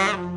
Bye.